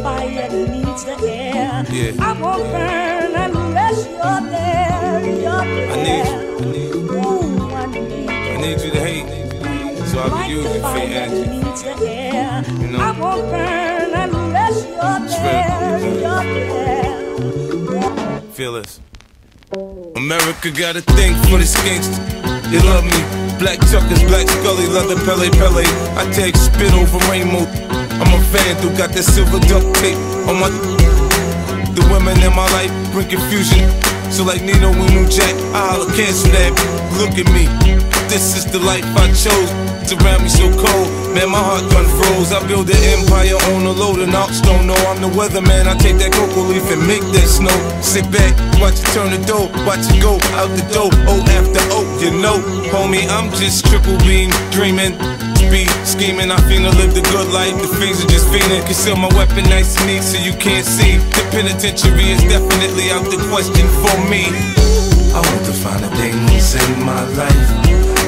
fire needs the air. Yeah. I won't burn unless you're there. You're there. I need you. I need you. Ooh, I need I need you to hate so I like can use you for energy. needs the air. You know? I won't burn unless you're there. You're there. Feel this. America got a thing for the skinks. They love me. Black Chuckers, Black Scully, leather Pelle Pelle. I take spit over rainbow. I'm a fan who got that silver duct tape on my. The women in my life bring confusion. So like Nino and New Jack, I holla cancel that. Look at me. This is the life I chose. It's around me so cold. Man, my heart gun froze. I build an empire on a load of knocks. Don't know I'm the weatherman. I take that cocoa leaf and make that snow. Sit back, watch it turn the dough. Watch it go out the door. Oh, after oh, you know. Homie, I'm just triple beam dreaming. Be scheming, I finna live the good life. The fiends are just fiending. Conceal my weapon nice and neat so you can't see. The penitentiary is definitely out the question for me. I want to find the things in my life.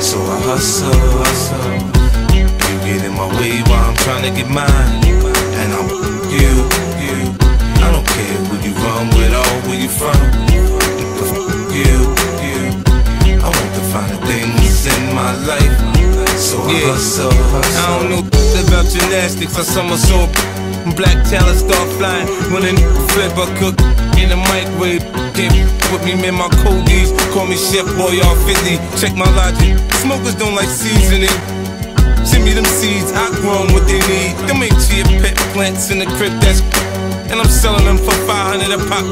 So I hustle, hustle. You get in my way while I'm trying to get mine. And I'm you, you. I don't care who you run with or where you from. So I don't know about gymnastics. I somersault. Black talent start flying. When a flip, a cook in the microwave. Can't put me in my coldies. Call me Chef Boy all 50. Check my logic. Smokers don't like seasoning. Send me them seeds, I grow 'em what they need. Them ain't chia pet plants in the crib, that's and I'm selling them for 500 a pop.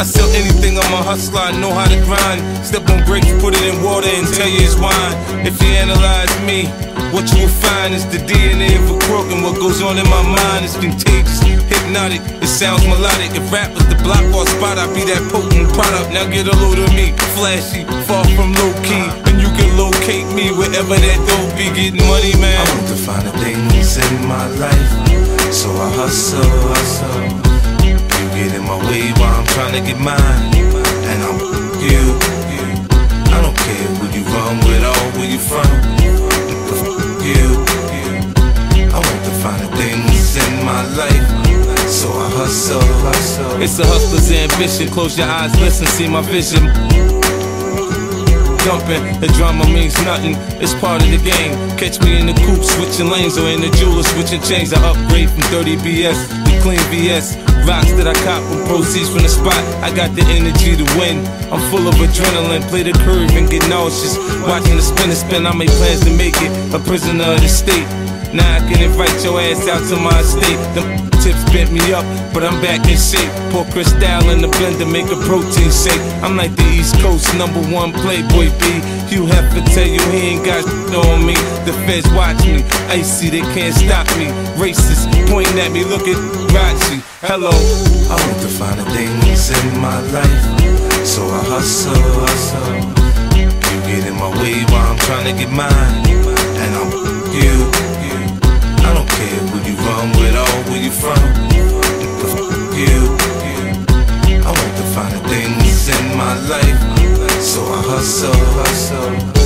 I sell anything, I'm a hustler, I know how to grind. Step on grapes, put it in water and tell you it's wine. If you analyze me, what you will find is the DNA of a crook, and what goes on in my mind is contagious, hypnotic. It sounds melodic. If rap was the block or spot, I'd be that potent product. Now get a load of me, flashy, far from low key, and you can locate me wherever that dope be. Getting money, man. I want to find the things in my life, so I hustle, hustle. You get in my way while I'm trying to get mine. And I'm you, you. I don't care who you run with or where you from. You, you. I want to find the things in my life. So I hustle, hustle. It's a hustler's ambition. Close your eyes, listen, see my vision. Jumping, the drama means nothing. It's part of the game. Catch me in the coupe, switching lanes, or in the jeweler, switching chains. I upgrade from 30 BS to clean VS. Rocks that I cop with proceeds from the spot. I got the energy to win. I'm full of adrenaline. Play the curve and get nauseous. Watching the spin and spin, I make plans to make it a prisoner of the state. Now I can invite your ass out to my estate. Them tips bent me up, but I'm back in shape. Pour Cristal in the blender, make a protein shake. I'm like the East Coast number one Playboy B. You have to tell you he ain't got on me. The feds watch me, icy, they can't stop me. Racist, pointing at me, look at Rachi. Hello. I want to find the things in my life, so I hustle, hustle. You get in my way while I'm trying to get mine, and I'm you, where you from. You. I want to find the things in my life, so I hustle, hustle.